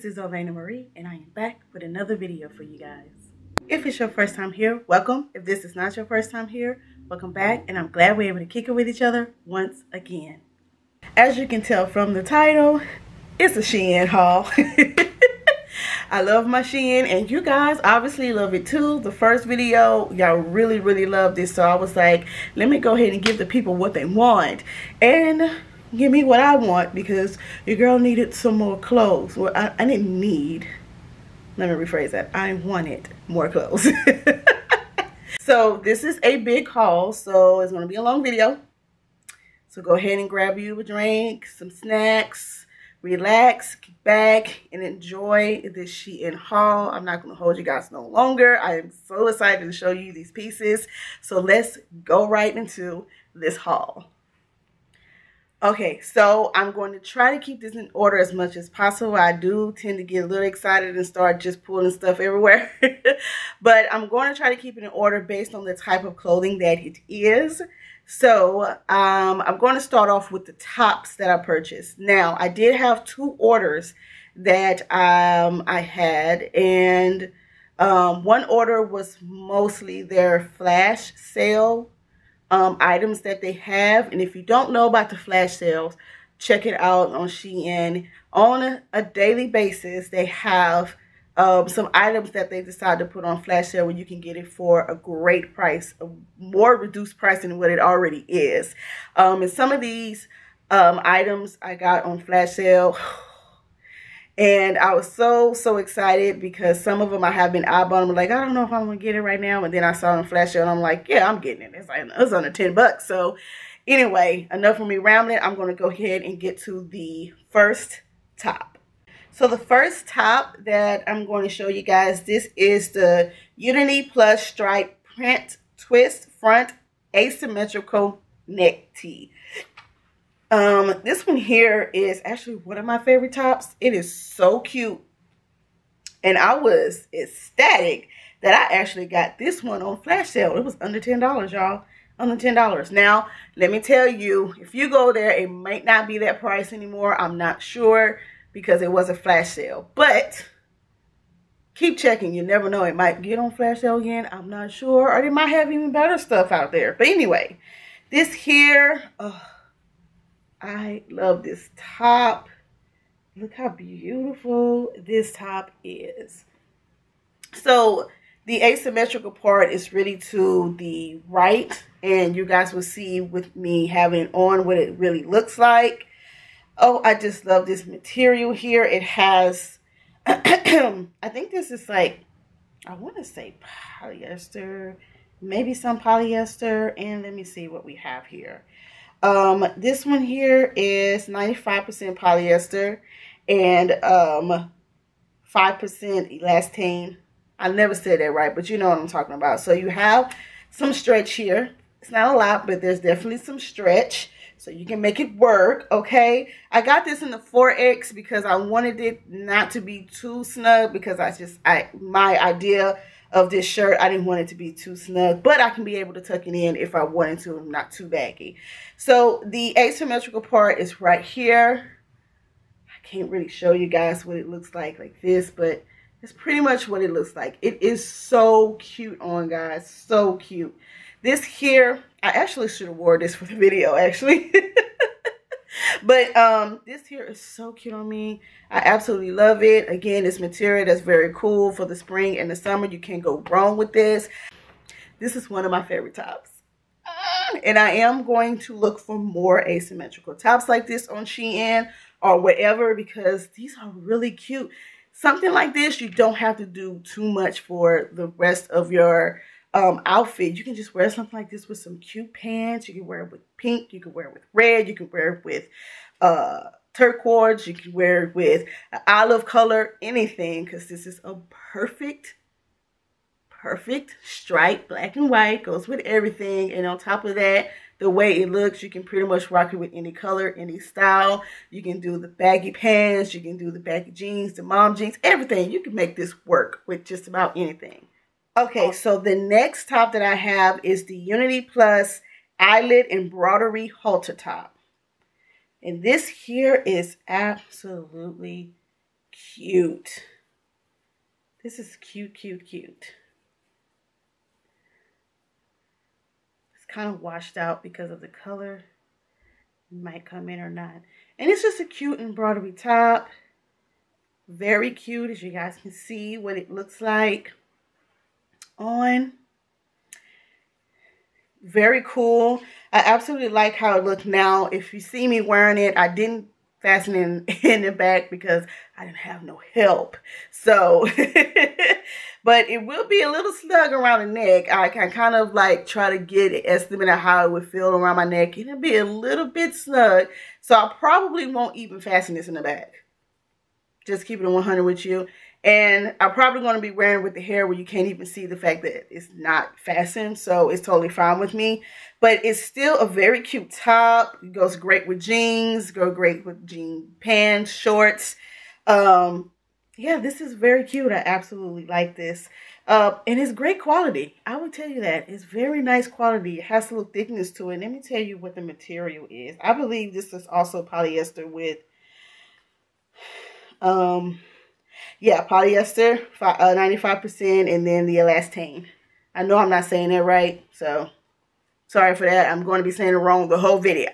this is Oveana Marie and I am back with another video for you guys. If it's your first time here, welcome. If this is not your first time here, welcome back and I'm glad we're able to kick it with each other once again. As you can tell from the title, it's a Shein haul. I love my Shein and you guys obviously love it too. The first video, y'all really, really loved it. So I was like, let me go ahead and give the people what they want. And give me what I want because your girl needed some more clothes. Well, I, I didn't need, let me rephrase that. I wanted more clothes. so this is a big haul. So it's going to be a long video. So go ahead and grab you a drink, some snacks, relax, kick back, and enjoy this Shein haul. I'm not going to hold you guys no longer. I am so excited to show you these pieces. So let's go right into this haul. Okay, so I'm going to try to keep this in order as much as possible. I do tend to get a little excited and start just pulling stuff everywhere. but I'm going to try to keep it in order based on the type of clothing that it is. So um, I'm going to start off with the tops that I purchased. Now, I did have two orders that um, I had. And um, one order was mostly their flash sale um, items that they have. And if you don't know about the flash sales, check it out on Shein. On a daily basis, they have um, some items that they decide to put on flash sale where you can get it for a great price, a more reduced price than what it already is. Um, and some of these um, items I got on flash sale and I was so, so excited because some of them I have been eyeballing. I'm like, I don't know if I'm going to get it right now. And then I saw them flash out and I'm like, yeah, I'm getting it. It's, like, it's under 10 bucks. So anyway, enough of me rambling. I'm going to go ahead and get to the first top. So the first top that I'm going to show you guys, this is the Unity Plus Stripe Print Twist Front Asymmetrical Neck Tee. Um, this one here is actually one of my favorite tops. It is so cute. And I was ecstatic that I actually got this one on flash sale. It was under $10, y'all. Under $10. Now, let me tell you, if you go there, it might not be that price anymore. I'm not sure because it was a flash sale. But keep checking. You never know. It might get on flash sale again. I'm not sure. Or they might have even better stuff out there. But anyway, this here... Oh, I love this top. Look how beautiful this top is. So the asymmetrical part is really to the right. And you guys will see with me having on what it really looks like. Oh, I just love this material here. It has, I think this is like, I want to say polyester, maybe some polyester. And let me see what we have here. Um, this one here is 95% polyester and um, 5% elastane. I never said that right, but you know what I'm talking about. So you have some stretch here. It's not a lot, but there's definitely some stretch. So you can make it work, okay? I got this in the 4X because I wanted it not to be too snug because I just, I my idea of this shirt. I didn't want it to be too snug, but I can be able to tuck it in if I wanted to, not too baggy. So the asymmetrical part is right here. I can't really show you guys what it looks like like this, but it's pretty much what it looks like. It is so cute on, guys. So cute. This here, I actually should have wore this for the video, actually. but um, this here is so cute on me. I absolutely love it. Again, this material that's very cool for the spring and the summer. You can't go wrong with this. This is one of my favorite tops. And I am going to look for more asymmetrical tops like this on Shein or whatever because these are really cute. Something like this, you don't have to do too much for the rest of your um, outfit. You can just wear something like this with some cute pants. You can wear it with pink. You can wear it with red. You can wear it with uh, turquoise. You can wear it with olive color, anything, because this is a perfect, perfect stripe, black and white. Goes with everything. And on top of that, the way it looks, you can pretty much rock it with any color, any style. You can do the baggy pants. You can do the baggy jeans, the mom jeans, everything. You can make this work with just about anything. Okay, oh. so the next top that I have is the Unity Plus Eyelet Embroidery Halter Top. And this here is absolutely cute. This is cute, cute, cute. It's kind of washed out because of the color. It might come in or not. And it's just a cute embroidery top. Very cute, as you guys can see what it looks like on. Very cool. I absolutely like how it looks now. If you see me wearing it, I didn't fasten in, in the back because I didn't have no help. So, but it will be a little snug around the neck. I can kind of like try to get an estimate of how it would feel around my neck. It'll be a little bit snug. So I probably won't even fasten this in the back. Just keeping it 100 with you. And I'm probably going to be wearing with the hair where you can't even see the fact that it's not fastened. So it's totally fine with me. But it's still a very cute top. It goes great with jeans. Go great with jean pants, shorts. Um, yeah, this is very cute. I absolutely like this. Uh, and it's great quality. I will tell you that. It's very nice quality. It has a little thickness to it. Let me tell you what the material is. I believe this is also polyester with... Um, yeah, polyester, 95%, uh, and then the elastane. I know I'm not saying that right, so sorry for that. I'm going to be saying it wrong the whole video.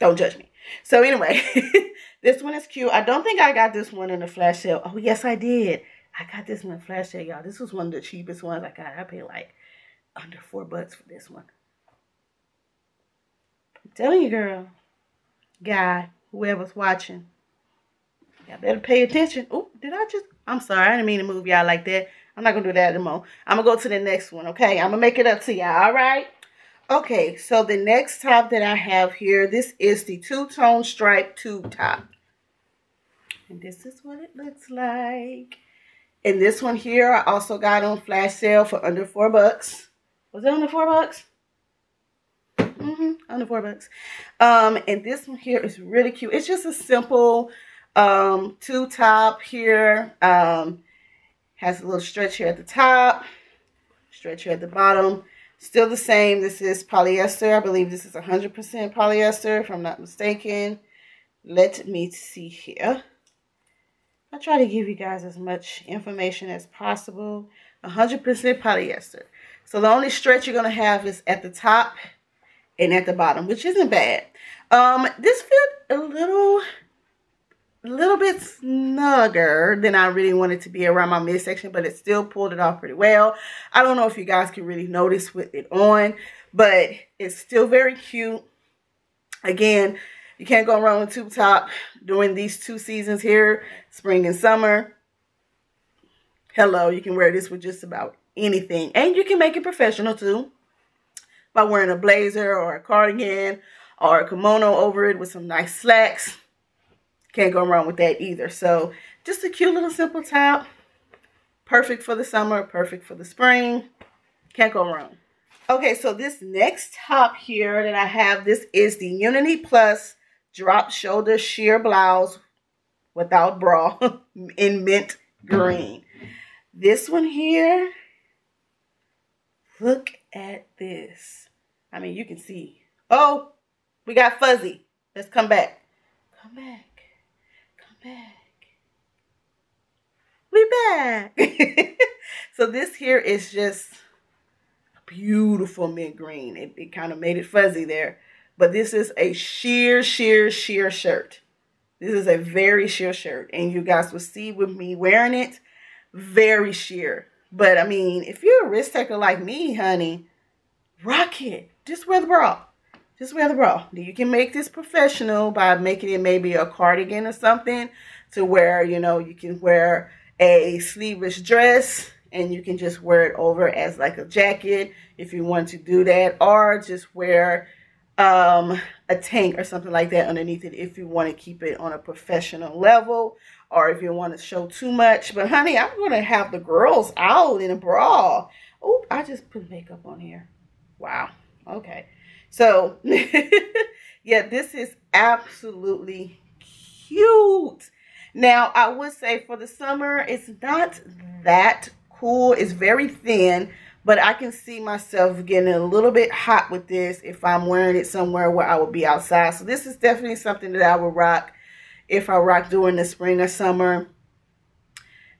Don't judge me. So anyway, this one is cute. I don't think I got this one in the flash sale. Oh, yes, I did. I got this in the flash sale, y'all. This was one of the cheapest ones I got. I paid like under four bucks for this one. I'm telling you, girl, guy, whoever's watching, Y'all better pay attention. Oh, did I just? I'm sorry. I didn't mean to move y'all like that. I'm not going to do that anymore. I'm going to go to the next one, okay? I'm going to make it up to y'all, all right? Okay, so the next top that I have here, this is the two-tone stripe tube top. And this is what it looks like. And this one here, I also got on flash sale for under four bucks. Was it under four bucks? Mm-hmm, under four bucks. Um, and this one here is really cute. It's just a simple um, two top here. Um, has a little stretch here at the top, stretch here at the bottom. Still the same. This is polyester. I believe this is 100% polyester, if I'm not mistaken. Let me see here. I try to give you guys as much information as possible. 100% polyester. So the only stretch you're going to have is at the top and at the bottom, which isn't bad. Um, this fit a little little bit snugger than I really wanted to be around my midsection, but it still pulled it off pretty well. I don't know if you guys can really notice with it on, but it's still very cute. Again, you can't go wrong with tube top during these two seasons here, spring and summer. Hello, you can wear this with just about anything. And you can make it professional too by wearing a blazer or a cardigan or a kimono over it with some nice slacks can't go wrong with that either. So just a cute little simple top. Perfect for the summer, perfect for the spring. Can't go wrong. Okay, so this next top here that I have, this is the Unity Plus drop shoulder sheer blouse without bra in mint green. This one here, look at this. I mean, you can see. Oh, we got fuzzy. Let's come back. Come back back. We back. so this here is just a beautiful mint green. It, it kind of made it fuzzy there. But this is a sheer, sheer, sheer shirt. This is a very sheer shirt. And you guys will see with me wearing it, very sheer. But I mean, if you're a risk taker like me, honey, rock it. Just wear the bra just wear the bra. You can make this professional by making it maybe a cardigan or something to where, you know, you can wear a sleeveless dress and you can just wear it over as like a jacket if you want to do that or just wear um, a tank or something like that underneath it if you want to keep it on a professional level or if you want to show too much. But honey, I'm going to have the girls out in a bra. Oh, I just put makeup on here. Wow. Okay. So, yeah, this is absolutely cute. Now, I would say for the summer, it's not that cool. It's very thin, but I can see myself getting a little bit hot with this if I'm wearing it somewhere where I would be outside. So this is definitely something that I would rock if I rock during the spring or summer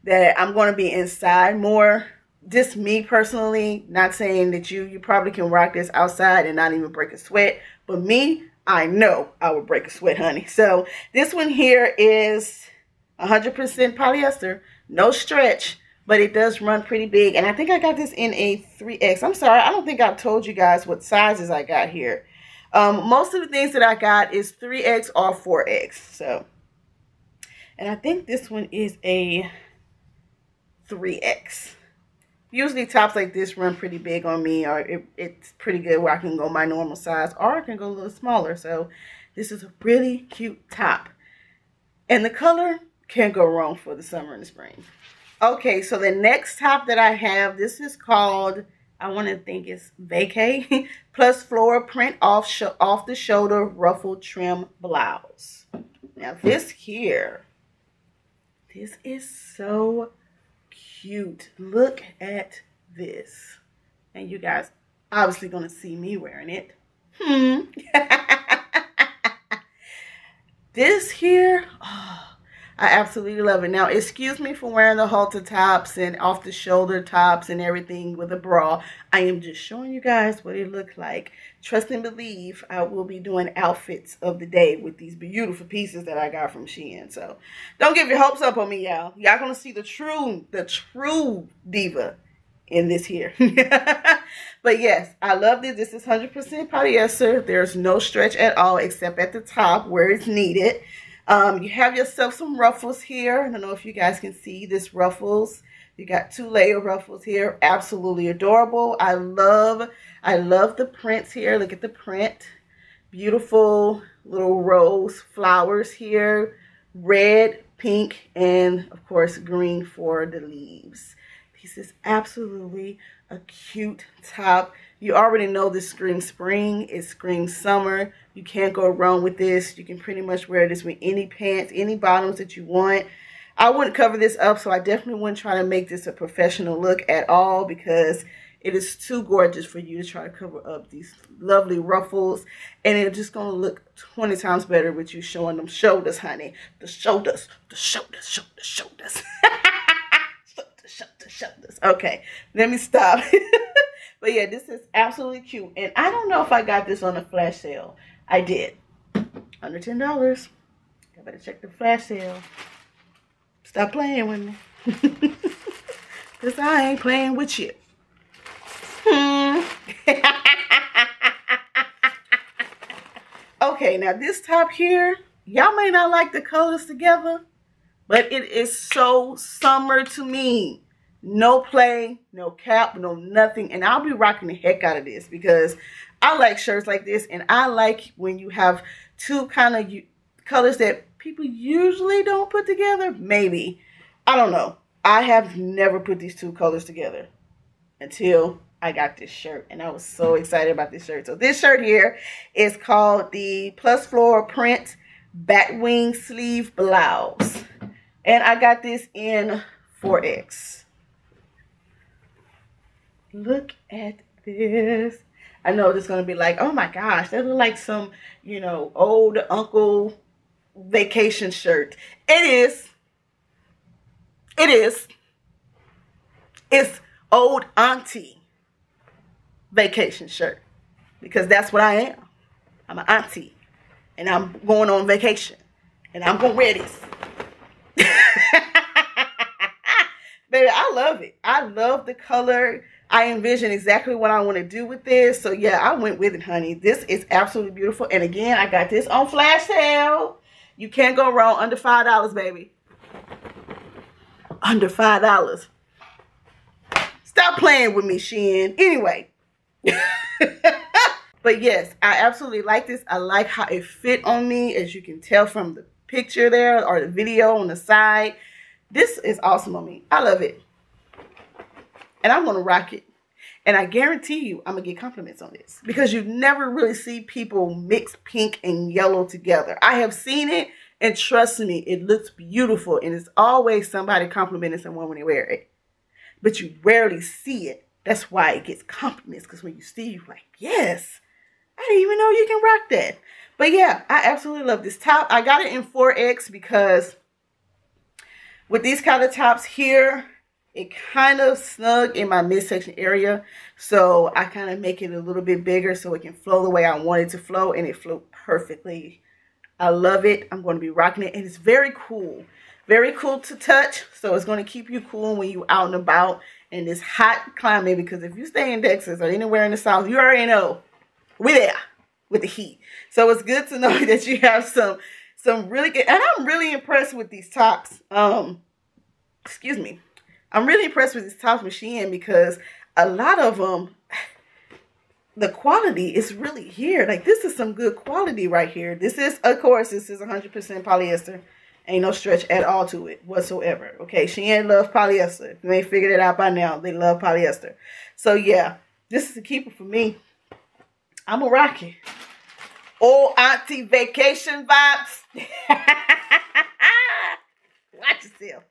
that I'm going to be inside more. Just me personally, not saying that you, you probably can rock this outside and not even break a sweat. But me, I know I would break a sweat, honey. So this one here is 100% polyester, no stretch, but it does run pretty big. And I think I got this in a 3X. I'm sorry, I don't think I've told you guys what sizes I got here. Um, most of the things that I got is 3X or 4X. So, and I think this one is a 3X. Usually tops like this run pretty big on me or it, it's pretty good where I can go my normal size or I can go a little smaller. So this is a really cute top. And the color can't go wrong for the summer and the spring. Okay, so the next top that I have, this is called, I want to think it's VCAY Plus Floral Print Off, off the Shoulder Ruffle Trim Blouse. Now this here, this is so cute. Look at this. And you guys obviously going to see me wearing it. Hmm. this here, oh, I absolutely love it. Now, excuse me for wearing the halter tops and off the shoulder tops and everything with a bra. I am just showing you guys what it looks like. Trust and believe I will be doing outfits of the day with these beautiful pieces that I got from Shein. So don't give your hopes up on me, y'all. Y'all gonna see the true, the true diva in this here. but yes, I love this. This is 100% polyester. There's no stretch at all except at the top where it's needed. Um, you have yourself some ruffles here. I don't know if you guys can see this ruffles. You got two layer ruffles here. Absolutely adorable. I love, I love the prints here. Look at the print. Beautiful little rose flowers here. Red, pink, and of course green for the leaves. This is absolutely a cute top. You already know this screams spring. It screams summer. You can't go wrong with this. You can pretty much wear this with any pants, any bottoms that you want. I wouldn't cover this up, so I definitely wouldn't try to make this a professional look at all because it is too gorgeous for you to try to cover up these lovely ruffles. And it's just going to look 20 times better with you showing them shoulders, honey. The shoulders, the shoulders, shoulders, shoulders. shoulders, shoulders, shoulders. Okay, let me stop. but yeah, this is absolutely cute. And I don't know if I got this on a flash sale. I did. Under $10. I better check the flash sale. Stop playing with me. Because I ain't playing with you. Hmm. okay, now this top here, y'all may not like the colors together, but it is so summer to me. No play, no cap, no nothing. And I'll be rocking the heck out of this because I like shirts like this, and I like when you have two kind of colors that people usually don't put together. Maybe. I don't know. I have never put these two colors together until I got this shirt. And I was so excited about this shirt. So this shirt here is called the Plus Floral Print Batwing Sleeve Blouse. And I got this in 4X. Look at this. I know it's to be like, oh my gosh, that looks like some, you know, old uncle vacation shirt. It is. It is. It's old auntie vacation shirt because that's what I am. I'm an auntie and I'm going on vacation and I'm to wear this. Baby, I love it. I love the color. I envision exactly what I want to do with this. So yeah, I went with it, honey. This is absolutely beautiful. And again, I got this on flash sale. You can't go wrong. Under $5, baby. Under $5. Stop playing with me, Shein. Anyway. but yes, I absolutely like this. I like how it fit on me, as you can tell from the picture there or the video on the side. This is awesome on me. I love it and I'm going to rock it. And I guarantee you, I'm going to get compliments on this because you never really see people mix pink and yellow together. I have seen it, and trust me, it looks beautiful, and it's always somebody complimenting someone when they wear it. But you rarely see it. That's why it gets compliments because when you see, you're like, yes, I didn't even know you can rock that. But yeah, I absolutely love this top. I got it in 4X because with these kind of tops here, it kind of snug in my midsection area. So I kind of make it a little bit bigger so it can flow the way I want it to flow. And it flowed perfectly. I love it. I'm going to be rocking it. And it's very cool. Very cool to touch. So it's going to keep you cool when you're out and about in this hot climate. Because if you stay in Texas or anywhere in the South, you already know we're there with the heat. So it's good to know that you have some some really good. And I'm really impressed with these tops. Um, excuse me. I'm really impressed with this tops machine because a lot of them, um, the quality is really here. Like this is some good quality right here. This is, of course, this is 100% polyester. Ain't no stretch at all to it whatsoever. Okay, Shein love polyester. Ain't figured it out by now, they love polyester. So yeah, this is a keeper for me. I'm a rocky. Old auntie vacation vibes. Watch yourself.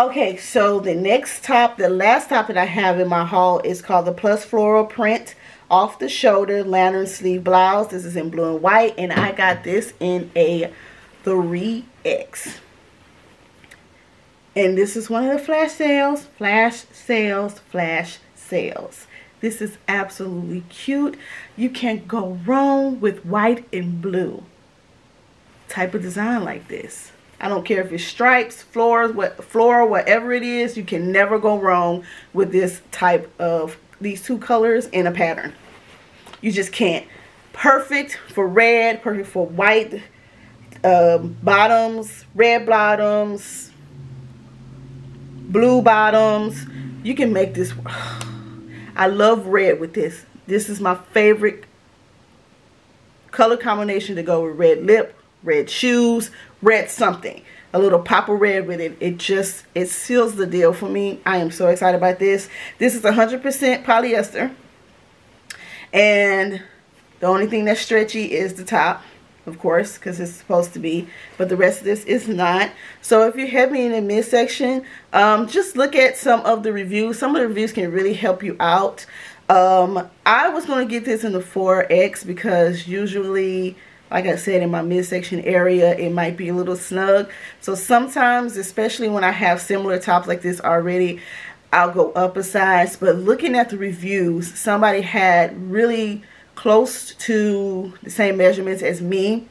Okay, so the next top, the last top that I have in my haul is called the Plus Floral Print Off the Shoulder Lantern Sleeve Blouse. This is in blue and white, and I got this in a 3X. And this is one of the flash sales, flash sales, flash sales. This is absolutely cute. You can't go wrong with white and blue type of design like this. I don't care if it's stripes, floors, what floral, whatever it is, you can never go wrong with this type of these two colors in a pattern. You just can't. Perfect for red, perfect for white um, bottoms, red bottoms, blue bottoms. You can make this. I love red with this. This is my favorite color combination to go with red lip, red shoes, red something. A little pop of red with it. It just, it seals the deal for me. I am so excited about this. This is 100% polyester. And the only thing that's stretchy is the top of course, because it's supposed to be, but the rest of this is not. So if you're heavy in the midsection, um, just look at some of the reviews. Some of the reviews can really help you out. Um, I was going to get this in the 4X because usually, like I said, in my midsection area, it might be a little snug. So sometimes, especially when I have similar tops like this already, I'll go up a size. But looking at the reviews, somebody had really close to the same measurements as me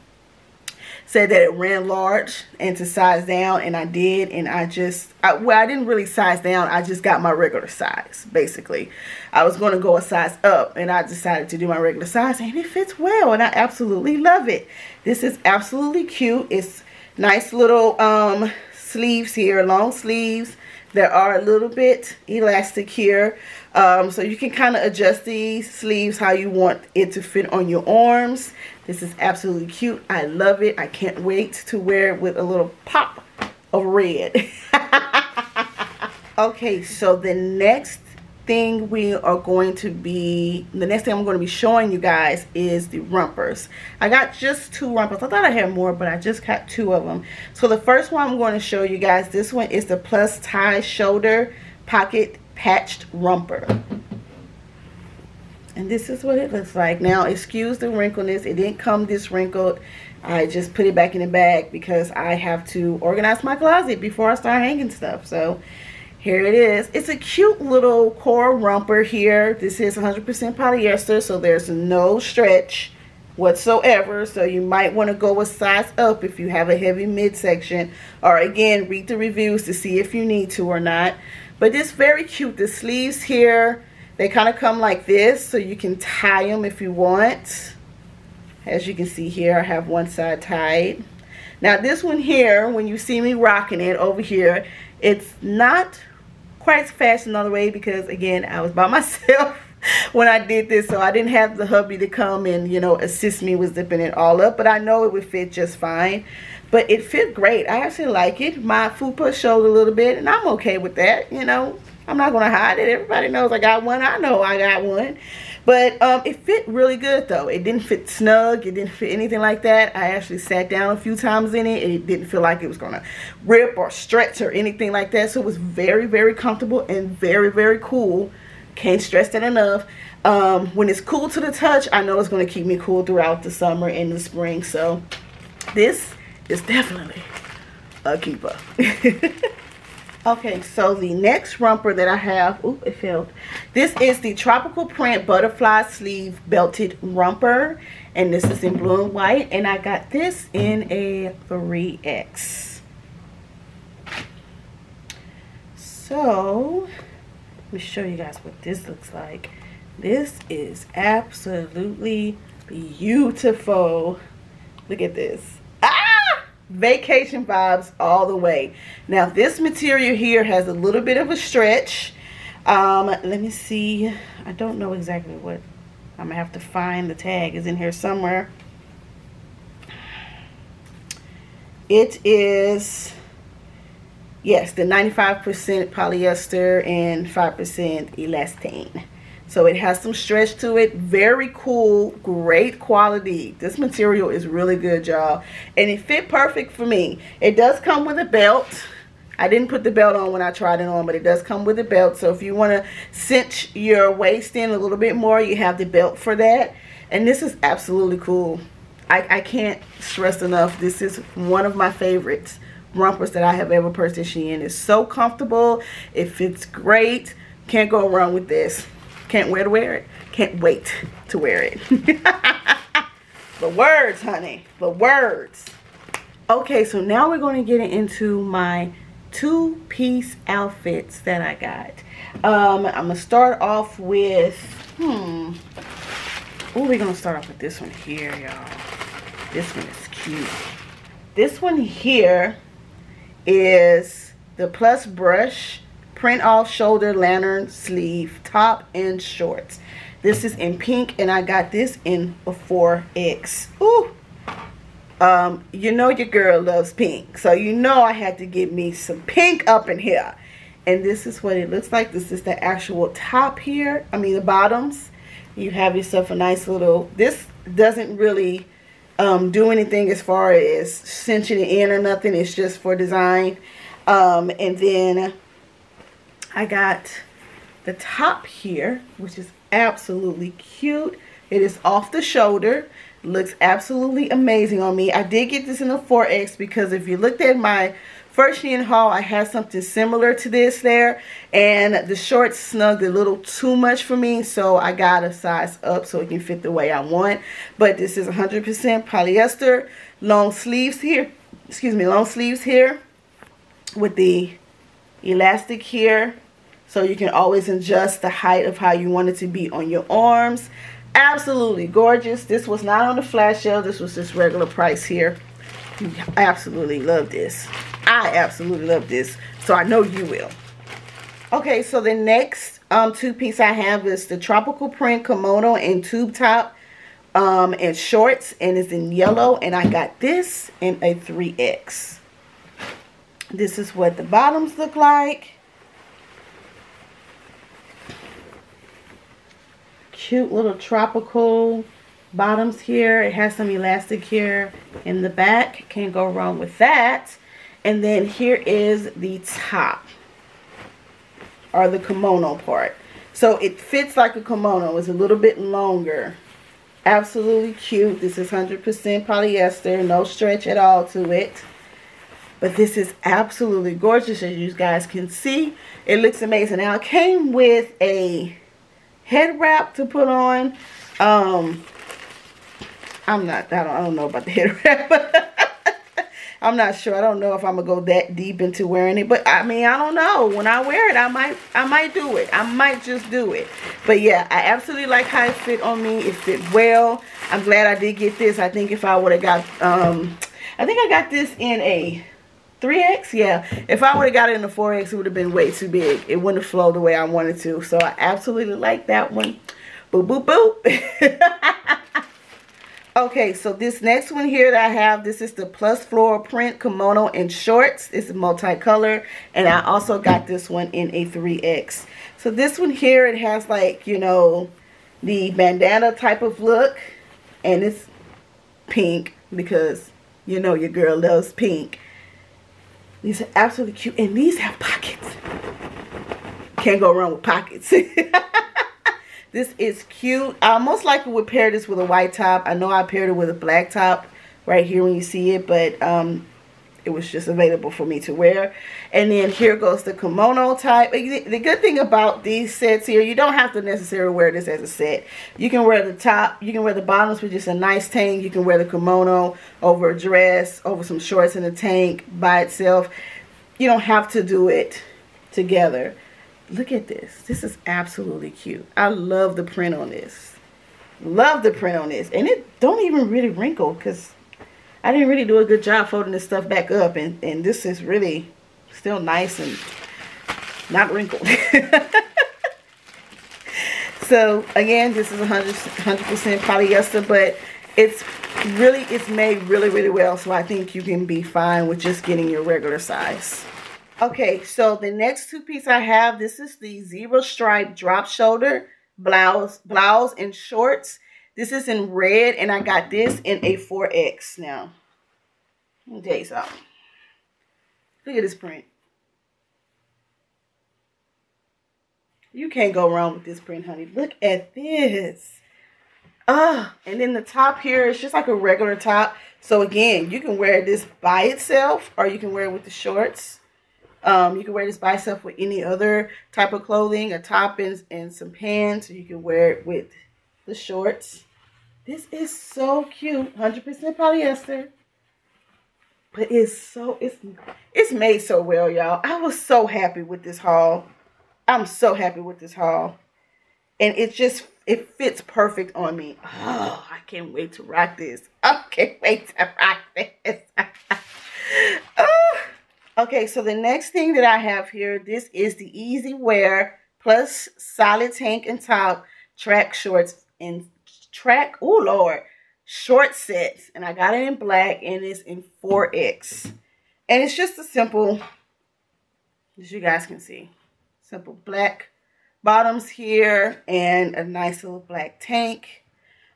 said that it ran large and to size down and I did and I just I, well I didn't really size down. I just got my regular size basically. I was going to go a size up and I decided to do my regular size and it fits well and I absolutely love it. This is absolutely cute. It's nice little um sleeves here long sleeves there are a little bit elastic here. Um, so you can kind of adjust these sleeves how you want it to fit on your arms. This is absolutely cute. I love it. I can't wait to wear it with a little pop of red. okay, so the next thing we are going to be, the next thing I'm going to be showing you guys is the rompers. I got just two rompers. I thought I had more, but I just got two of them. So the first one I'm going to show you guys, this one is the plus tie shoulder pocket patched romper. And this is what it looks like. Now, excuse the wrinkleness. It didn't come this wrinkled. I just put it back in the bag because I have to organize my closet before I start hanging stuff. So, here it is. It's a cute little core romper here. This is 100% polyester, so there's no stretch whatsoever. So you might want to go a size up if you have a heavy midsection. Or again, read the reviews to see if you need to or not. But it's very cute. The sleeves here, they kind of come like this. So you can tie them if you want. As you can see here, I have one side tied. Now this one here, when you see me rocking it over here, it's not quite as fast another way because again, I was by myself when I did this. So I didn't have the hubby to come and, you know, assist me with zipping it all up. But I know it would fit just fine. But it fit great. I actually like it. My fupa showed a little bit, and I'm okay with that. You know, I'm not going to hide it. Everybody knows I got one. I know I got one. But um, it fit really good, though. It didn't fit snug. It didn't fit anything like that. I actually sat down a few times in it. It didn't feel like it was going to rip or stretch or anything like that. So it was very, very comfortable and very, very cool Can't stress that enough. Um, when it's cool to the touch, I know it's going to keep me cool throughout the summer and the spring. So this is definitely a keeper. okay, so the next romper that I have, oop, it failed. This is the Tropical Print Butterfly Sleeve Belted Romper. And this is in blue and white. And I got this in a 3X. So, let me show you guys what this looks like. This is absolutely beautiful. Look at this. Vacation vibes all the way. Now, this material here has a little bit of a stretch. Um, let me see. I don't know exactly what. I'm going to have to find the tag. is in here somewhere. It is, yes, the 95% polyester and 5% elastane. So it has some stretch to it. Very cool. Great quality. This material is really good, y'all. And it fit perfect for me. It does come with a belt. I didn't put the belt on when I tried it on, but it does come with a belt. So if you want to cinch your waist in a little bit more, you have the belt for that. And this is absolutely cool. I, I can't stress enough. This is one of my favorites rompers that I have ever purchased in. It's so comfortable. It fits great. Can't go wrong with this. Can't wait to wear it. Can't wait to wear it. the words, honey. The words. Okay, so now we're going to get into my two-piece outfits that I got. Um, I'm going to start off with, hmm. Oh, we're going to start off with this one here, y'all. This one is cute. This one here is the Plus Brush print off shoulder lantern sleeve top and shorts. This is in pink and I got this in a 4X Ooh. Um, you know your girl loves pink so you know I had to get me some pink up in here. And this is what it looks like. This is the actual top here I mean the bottoms. You have yourself a nice little this doesn't really um, do anything as far as cinching it in or nothing. It's just for design. Um, and then I got the top here, which is absolutely cute. It is off the shoulder. Looks absolutely amazing on me. I did get this in a 4X because if you looked at my first Shein haul, I had something similar to this there. And the shorts snugged a little too much for me. So I got a size up so it can fit the way I want. But this is 100% polyester. Long sleeves here. Excuse me, long sleeves here with the elastic here so you can always adjust the height of how you want it to be on your arms. Absolutely gorgeous. This was not on the flash sale this was just regular price here. You absolutely love this. I absolutely love this so I know you will. Okay so the next um, two piece I have is the tropical print kimono and tube top um, and shorts and it's in yellow and I got this in a 3X this is what the bottoms look like cute little tropical bottoms here. It has some elastic here in the back. Can't go wrong with that. And then here is the top or the kimono part. So it fits like a kimono. It's a little bit longer. Absolutely cute. This is 100% polyester. No stretch at all to it. But this is absolutely gorgeous as you guys can see. It looks amazing. Now it came with a head wrap to put on. Um, I'm not, I don't, I don't know about the head wrap. I'm not sure. I don't know if I'm gonna go that deep into wearing it, but I mean, I don't know. When I wear it, I might, I might do it. I might just do it. But yeah, I absolutely like how it fit on me. It fit well. I'm glad I did get this. I think if I would have got, um, I think I got this in a 3X? Yeah. If I would have got it in a 4X, it would have been way too big. It wouldn't have flowed the way I wanted to. So I absolutely like that one. Boop, boop, boop. okay, so this next one here that I have, this is the Plus Floral Print Kimono and Shorts. It's multicolor. And I also got this one in a 3X. So this one here, it has like, you know, the bandana type of look. And it's pink because, you know, your girl loves pink. These are absolutely cute. And these have pockets. Can't go wrong with pockets. This is cute. I most likely would pair this with a white top. I know I paired it with a black top right here when you see it, but um, it was just available for me to wear. And then here goes the kimono type. The good thing about these sets here, you don't have to necessarily wear this as a set. You can wear the top, you can wear the bottoms with just a nice tank. You can wear the kimono over a dress, over some shorts and a tank by itself. You don't have to do it together. Look at this. This is absolutely cute. I love the print on this. Love the print on this. And it don't even really wrinkle because I didn't really do a good job folding this stuff back up. And, and this is really still nice and not wrinkled. so again, this is 100 100% polyester, but it's really it's made really really well. So I think you can be fine with just getting your regular size. Okay, so the next two pieces I have, this is the zero stripe drop shoulder blouse, blouse and shorts. This is in red, and I got this in a 4X now. You something. Look at this print. You can't go wrong with this print, honey. Look at this. Ah, and then the top here is just like a regular top. So again, you can wear this by itself or you can wear it with the shorts. Um, you can wear this by itself with any other type of clothing, a top and, and some pants. You can wear it with the shorts. This is so cute. 100% polyester. But it's so, it's, it's made so well, y'all. I was so happy with this haul. I'm so happy with this haul. And it just, it fits perfect on me. Oh, I can't wait to rock this. I can't wait to rock this. oh. Okay, so the next thing that I have here, this is the EZwear Plus Solid Tank and Top Track Shorts and Track, oh Lord, short sets. And I got it in black and it's in 4X. And it's just a simple, as you guys can see, simple black bottoms here and a nice little black tank.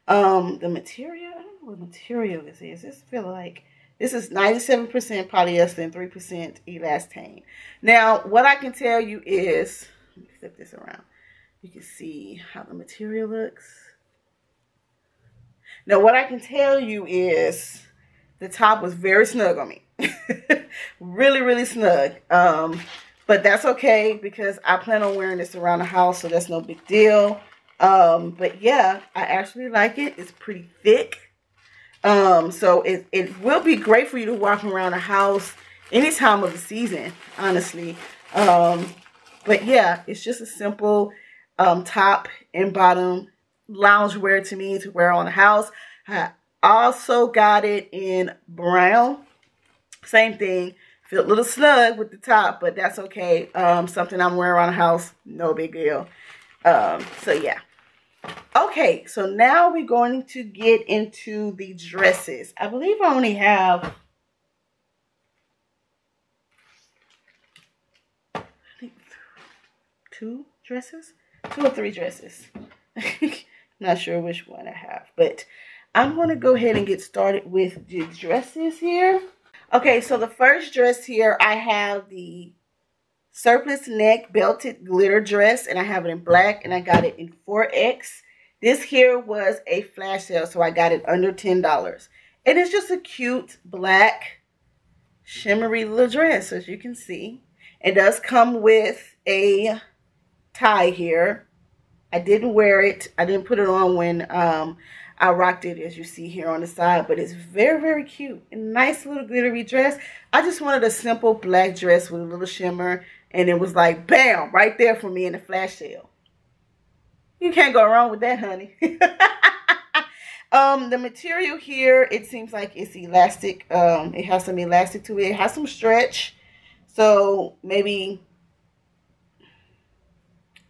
Um, the material, I don't know what material this is. This feel like this is 97% polyester and 3% elastane. Now, what I can tell you is, flip this around. You can see how the material looks. Now, what I can tell you is the top was very snug on me. really, really snug. Um, but that's okay because I plan on wearing this around the house, so that's no big deal. Um, but yeah, I actually like it. It's pretty thick. Um, so it, it will be great for you to walk around the house any time of the season, honestly. Um, but yeah, it's just a simple um, top and bottom loungewear to me to wear on the house. I also got it in brown. Same thing. Feel a little snug with the top, but that's okay. Um, something I'm wearing around the house, no big deal. Um, so yeah. Okay, so now we're going to get into the dresses. I believe I only have two dresses, two or three dresses. Not sure which one I have, but I'm going to go ahead and get started with the dresses here. Okay, so the first dress here, I have the surplice neck belted glitter dress, and I have it in black, and I got it in 4X. This here was a flash sale, so I got it under $10. And it's just a cute black shimmery little dress, as you can see. It does come with a tie here. I didn't wear it. I didn't put it on when um, I rocked it as you see here on the side, but it's very, very cute. A nice little glittery dress. I just wanted a simple black dress with a little shimmer, and it was like, bam, right there for me in the flash sale. You can't go wrong with that, honey. um, the material here, it seems like it's elastic. Um, it has some elastic to it. It has some stretch. So maybe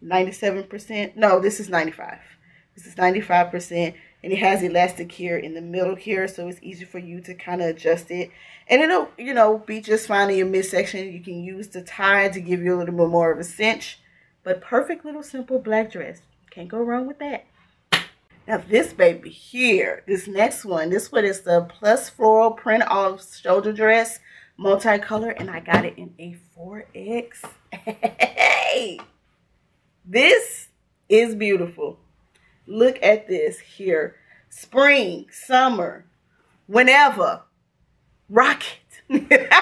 97%. No, this is 95. This is 95% and it has elastic here in the middle here so it's easy for you to kind of adjust it. And it'll you know be just fine in your midsection. You can use the tie to give you a little bit more of a cinch but perfect little simple black dress. Can't go wrong with that. Now this baby here this next one this one is the plus floral print off shoulder dress multicolor and i got it in a 4x hey this is beautiful Look at this here. Spring, summer, whenever. Rock it.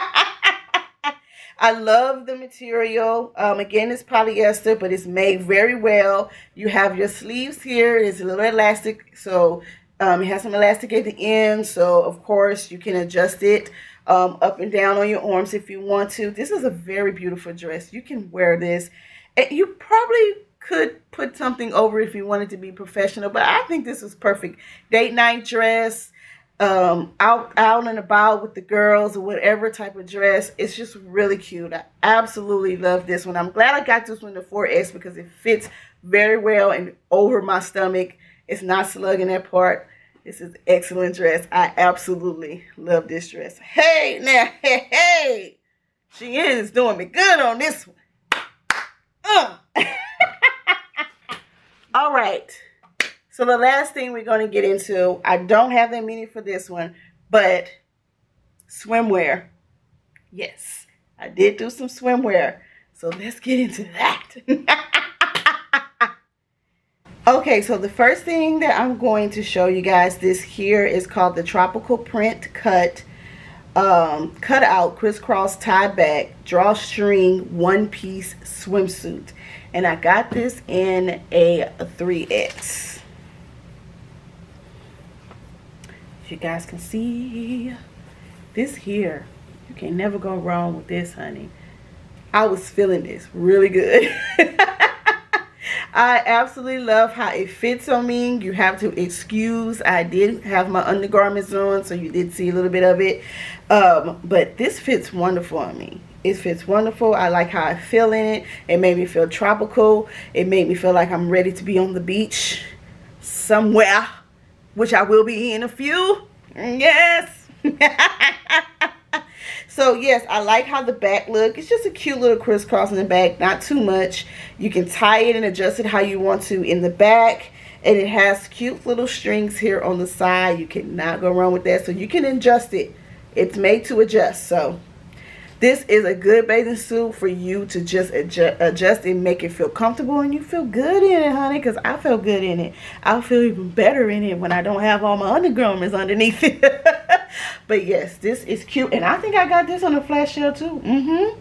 I love the material. Um, again, it's polyester, but it's made very well. You have your sleeves here. It's a little elastic, so um, it has some elastic at the end. So, of course, you can adjust it um, up and down on your arms if you want to. This is a very beautiful dress. You can wear this. And you probably could put something over if you wanted to be professional, but I think this is perfect. Date night dress, um, out, out and about with the girls or whatever type of dress. It's just really cute. I absolutely love this one. I'm glad I got this one the 4X because it fits very well and over my stomach. It's not slugging that part. This is excellent dress. I absolutely love this dress. Hey, now, hey, hey. Shein is doing me good on this one. Uh. All right. So the last thing we're going to get into, I don't have that many for this one, but swimwear. Yes, I did do some swimwear. So let's get into that. Okay, so the first thing that I'm going to show you guys this here is called the Tropical Print Cut um, Cut Out Crisscross Tie Back Drawstring One Piece Swimsuit. And I got this in a 3X. If you guys can see this here, you can never go wrong with this, honey. I was feeling this really good. I absolutely love how it fits on me. You have to excuse. I did have my undergarments on, so you did see a little bit of it. Um, but this fits wonderful on me. It fits wonderful. I like how I feel in it. It made me feel tropical. It made me feel like I'm ready to be on the beach somewhere, which I will be in a few. Yes. So yes, I like how the back look. It's just a cute little crisscross in the back, not too much. You can tie it and adjust it how you want to in the back. And it has cute little strings here on the side. You cannot go wrong with that. So you can adjust it. It's made to adjust. So this is a good bathing suit for you to just adjust, adjust and make it feel comfortable and you feel good in it, honey, because I feel good in it. I feel even better in it when I don't have all my undergarments underneath it. but yes, this is cute. And I think I got this on a flash sale too. Mm-hmm.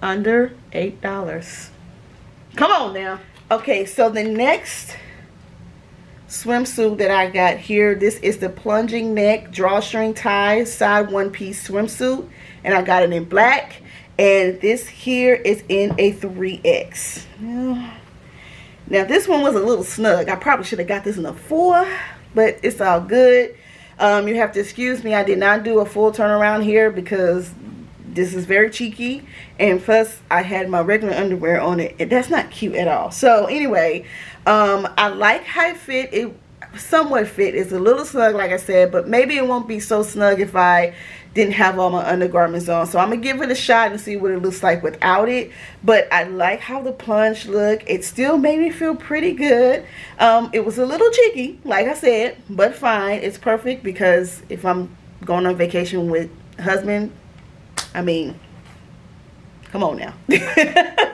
Under $8. Come on now. Okay, so the next swimsuit that I got here. This is the plunging neck drawstring tie side one piece swimsuit. And I got it in black. And this here is in a 3X. Now this one was a little snug. I probably should have got this in a 4. But it's all good. Um, you have to excuse me. I did not do a full turnaround here because this is very cheeky. And plus I had my regular underwear on it. That's not cute at all. So anyway, um, I like high fit. It somewhat fit. It's a little snug, like I said, but maybe it won't be so snug if I didn't have all my undergarments on. So I'm going to give it a shot and see what it looks like without it. But I like how the plunge look. It still made me feel pretty good. Um, it was a little cheeky, like I said, but fine. It's perfect because if I'm going on vacation with husband, I mean, come on now.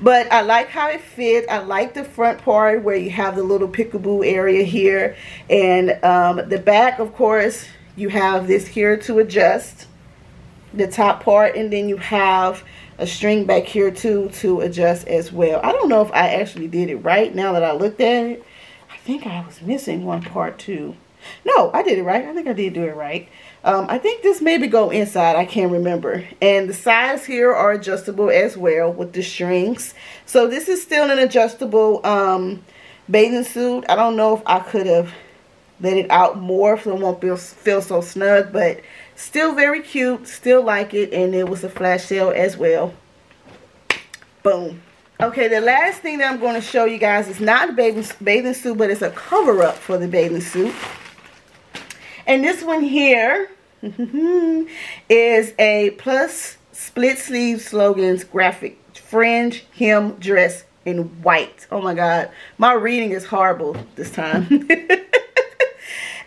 But I like how it fits. I like the front part where you have the little peekaboo area here. And um, the back, of course, you have this here to adjust the top part. And then you have a string back here too to adjust as well. I don't know if I actually did it right now that I looked at it. I think I was missing one part too. No, I did it right. I think I did do it right. Um, I think this maybe go inside. I can't remember. And the sides here are adjustable as well with the strings. So this is still an adjustable um, bathing suit. I don't know if I could have let it out more so it won't feel, feel so snug. But still very cute. Still like it. And it was a flash sale as well. Boom. Okay, the last thing that I'm going to show you guys is not a bathing, bathing suit, but it's a cover-up for the bathing suit. And this one here is a plus split sleeve slogans graphic fringe hem dress in white. Oh my God. My reading is horrible this time. and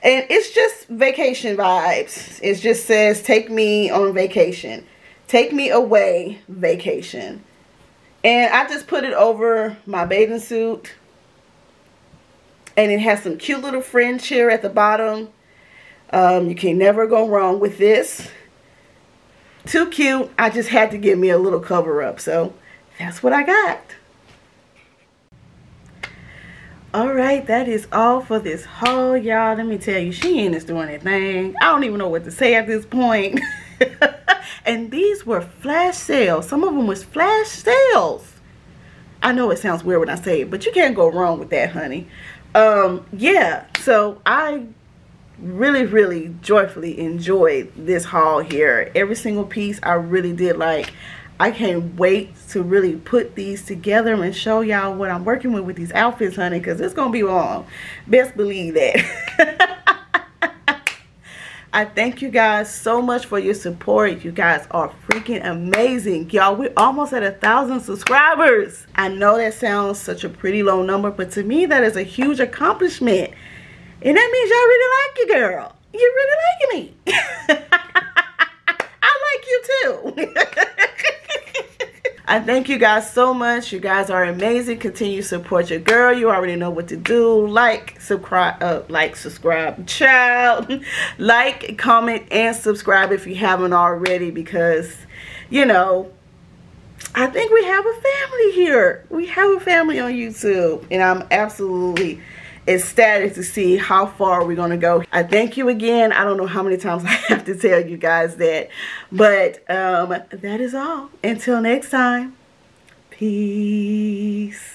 it's just vacation vibes. It just says, take me on vacation. Take me away vacation. And I just put it over my bathing suit And it has some cute little fringe here at the bottom. Um, you can never go wrong with this. Too cute. I just had to give me a little cover up. So that's what I got. Alright, that is all for this haul, y'all. Let me tell you, Shein is doing a thing. I don't even know what to say at this point. and these were flash sales. Some of them was flash sales. I know it sounds weird when I say it, but you can't go wrong with that, honey. Um, yeah, so I really, really joyfully enjoyed this haul here. Every single piece I really did like. I can't wait to really put these together and show y'all what I'm working with with these outfits, honey, because it's to be long. Best believe that. I thank you guys so much for your support. You guys are freaking amazing. Y'all, we're almost at a thousand subscribers. I know that sounds such a pretty low number, but to me, that is a huge accomplishment. And that means y'all really like you, girl. You really like me. I like you too. I thank you guys so much. You guys are amazing. Continue to support your girl. You already know what to do. Like, subscribe, uh, like, subscribe, child. like, comment, and subscribe if you haven't already because, you know, I think we have a family here. We have a family on YouTube. And I'm absolutely ecstatic to see how far we're going to go. I thank you again. I don't know how many times I have to tell you guys that. But um, that is all. Until next time. Peace.